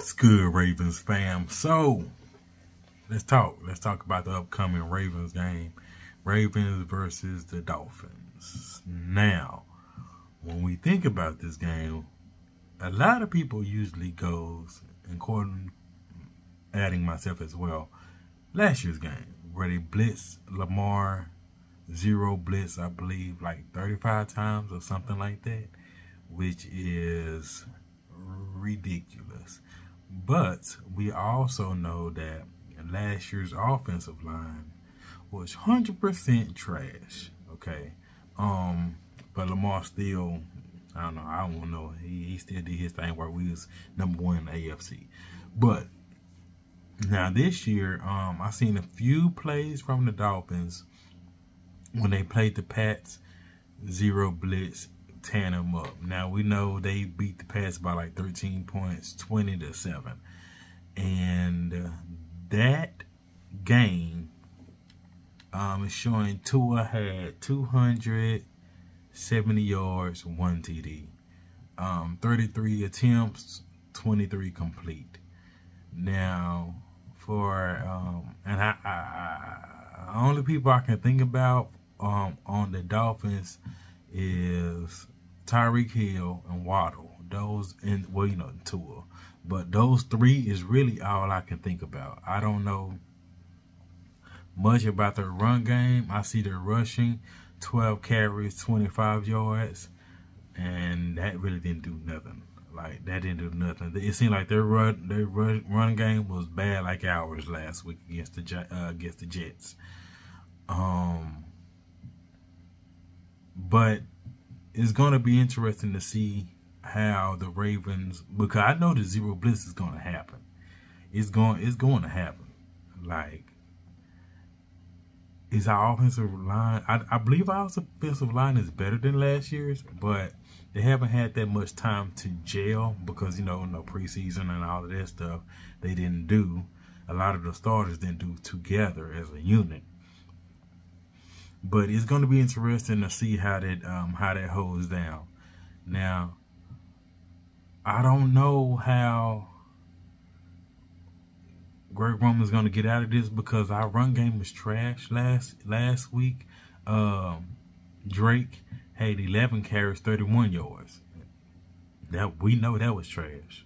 What's good, Ravens fam? So, let's talk. Let's talk about the upcoming Ravens game. Ravens versus the Dolphins. Now, when we think about this game, a lot of people usually goes, including adding myself as well, last year's game, where they blitz Lamar, zero blitz, I believe, like 35 times or something like that, which is ridiculous. But we also know that last year's offensive line was 100% trash. Okay. Um, but Lamar still, I don't know, I don't know. He, he still did his thing where we was number one in the AFC. But now this year, um, I seen a few plays from the Dolphins when they played the Pats, zero blitz, tearing them up. Now we know they beat the Pats by like 13 points, 20 to 7. And uh, that game um, is showing Tua had 270 yards, one TD. Um, 33 attempts, 23 complete. Now, for, um, and I, I, I, only people I can think about um, on the Dolphins is Tyreek Hill and Waddle. Those and well, you know, Tua. But those three is really all I can think about. I don't know much about their run game. I see their rushing, 12 carries, 25 yards, and that really didn't do nothing. Like that didn't do nothing. It seemed like their run their run, run game was bad like ours last week against the uh, against the Jets. Um, but it's going to be interesting to see how the Ravens because I know the zero blitz is going to happen. It's going it's going to happen. Like is our offensive line I, I believe our offensive line is better than last year's, but they haven't had that much time to gel because you know no preseason and all of that stuff they didn't do. A lot of the starters didn't do together as a unit. But it's going to be interesting to see how that um, how that holds down. Now, I don't know how Greg Roman's going to get out of this because our run game was trash last last week. Um, Drake had 11 carries, 31 yards. That we know that was trash,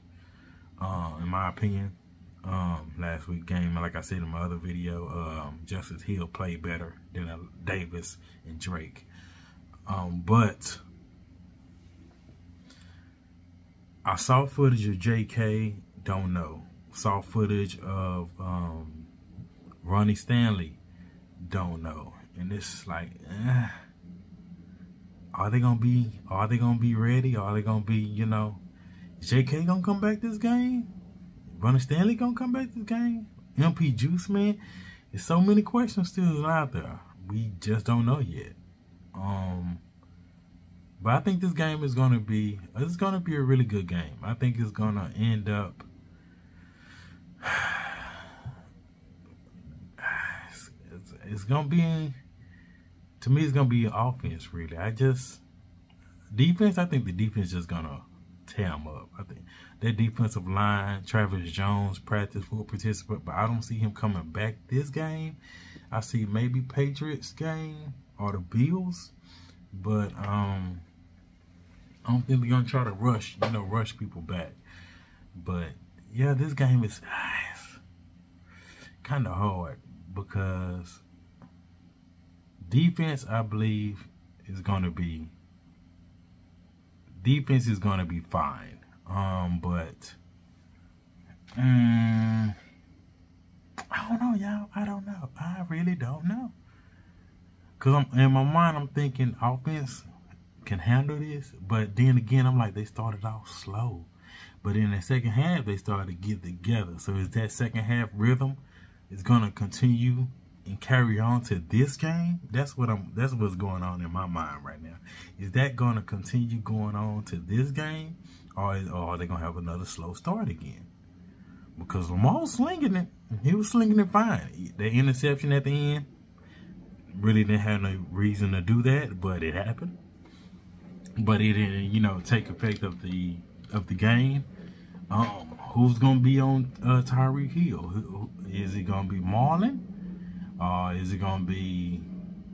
uh, in my opinion um, last week game. Like I said in my other video, um, Justice Hill played better than uh, Davis and Drake. Um, but I saw footage of J.K. Don't know. Saw footage of um, Ronnie Stanley. Don't know. And it's like, eh, are they gonna be? Are they gonna be ready? Are they gonna be? You know, J.K. gonna come back this game? Ronnie Stanley gonna come back to the game? MP Juice, man. There's so many questions still out there. We just don't know yet. Um, but I think this game is gonna be it's gonna be a really good game. I think it's gonna end up. It's, gonna be to me. It's gonna be offense. Really, I just defense. I think the defense is just gonna tear them up. I think that defensive line, Travis Jones, practice full participant, but I don't see him coming back this game. I see maybe Patriots game or the Bills, but um, I don't think they're gonna try to rush, you know, rush people back. But yeah, this game is kind of hard because defense, I believe, is gonna be defense is gonna be fine. Um, but um, I don't know, y'all. I don't know. I really don't know. Cause I'm in my mind, I'm thinking offense can handle this, but then again, I'm like they started off slow, but in the second half they started to get together. So is that second half rhythm is gonna continue and carry on to this game? That's what I'm. That's what's going on in my mind right now. Is that gonna continue going on to this game? or, or are they going to have another slow start again? Because Lamar slinging it. He was slinging it fine. The interception at the end really didn't have no reason to do that, but it happened. But it didn't, you know, take effect of the of the game. Um, who's gonna be on uh, Tyreek Hill? Is it gonna be Marlon? Uh, is it gonna be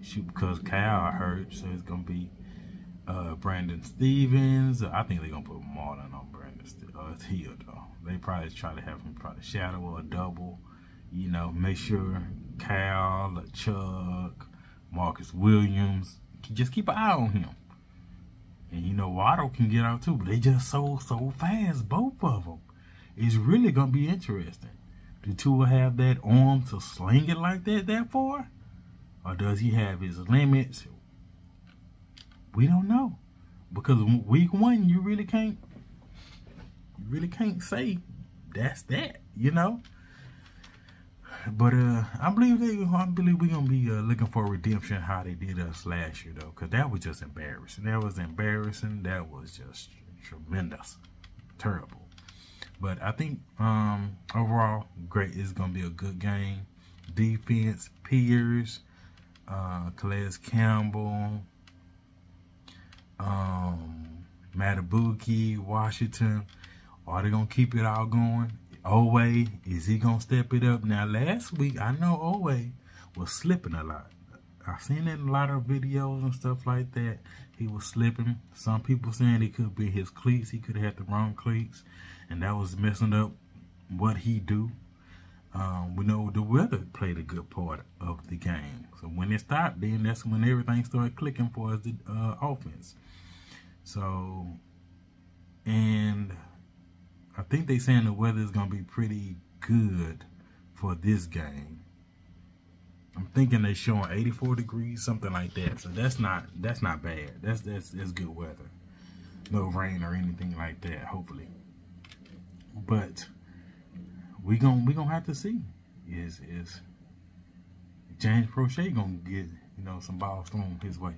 shoot because Cal hurt, so it's gonna be uh, Brandon Stephens. I think they're gonna put Marlon on Brandon uh, Hill though. They probably try to have him probably shadow or double. You know, make sure Cal, Chuck, Marcus Williams, just keep an eye on him. And you know, Waddle can get out too, but they just so, so fast, both of them. It's really going to be interesting. Do Tua have that arm to sling it like that that far? Or does he have his limits? We don't know. Because week one, you really can't, you really can't say that's that, you know? But uh, I believe they, I believe we're gonna be uh, looking for redemption how they did us last year though, cause that was just embarrassing. That was embarrassing. That was just tremendous, terrible. But I think um, overall, great. is gonna be a good game. Defense, Pierce, uh, Calais Campbell, um, Madubuike, Washington. Are they gonna keep it all going? Oweh, is he gonna step it up? Now last week I know Oweh was slipping a lot. I've seen it in a lot of videos and stuff like that. He was slipping. Some people saying it could be his cleats. He could have had the wrong cleats. And that was messing up what he do. Um, we know the weather played a good part of the game. So when it stopped, then that's when everything started clicking for us, the uh, offense. So, and I think they saying the weather is gonna be pretty good for this game. I'm thinking they're showing 84 degrees, something like that. So that's not that's not bad. That's that's that's good weather. No rain or anything like that, hopefully. But we gonna we gonna have to see. Is is James Proche gonna get you know some balls thrown his way?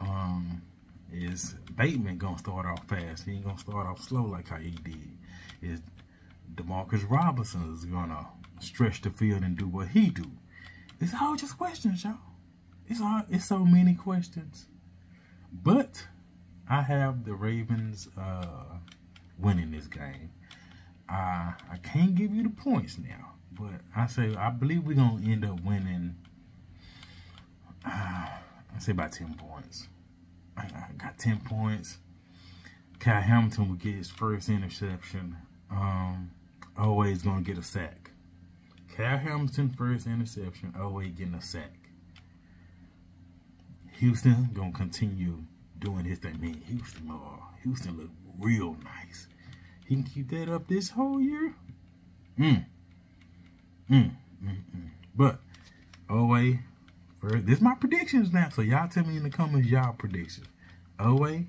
Um, is Bateman gonna start off fast? He ain't gonna start off slow like how he did. Is Demarcus Robinson is gonna stretch the field and do what he do? It's all just questions, y'all. It's all it's so many questions. But I have the Ravens uh, winning this game. Uh, I can't give you the points now, but I say I believe we're gonna end up winning. Uh, I say about ten points. I got 10 points. Kyle Hamilton will get his first interception. Um, Oweh to get a sack. Kyle Hamilton first interception. Oweh getting a sack. Houston to continue doing his thing. Man, Houston, oh, Houston look real nice. He can keep that up this whole year. Mm. Mm. Mm. mm. But, always First, this is my predictions now. So y'all tell me in the comments y'all predictions. Oweh,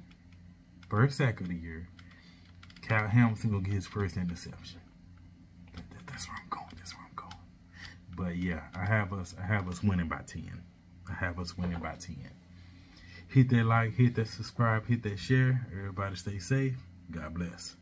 first sack of the year. Kyle Hamilton gonna get his first interception. That, that, that's I'm going. That's where I'm going. But yeah, I have us. I have us winning by ten. I have us winning by ten. Hit that like, hit that subscribe, hit that share. Everybody stay safe. God bless.